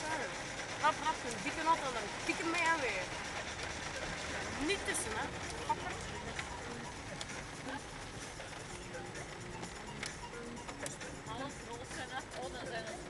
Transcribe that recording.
zelf. Rap, rap, dikke nat en dan dikke mee aan weer. Niet tussen, hè. Rap, rap. Alles los en af, oh, dan zijn